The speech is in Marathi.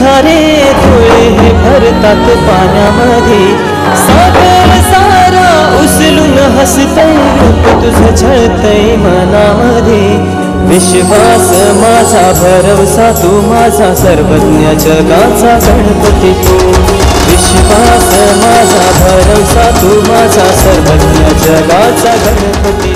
वारे धुळे हे भरतात पाण्यामध्ये. सागर सारा उचलून हसतय रूप तुझं झळतय मनामध्ये. विश्वास माझा भरवसा तू माझा सर्वज्ञ जगाचा गणपती. तू विश्वास माझा भरवसा तू माझा सर्वज्ञ जगाचा गणपती.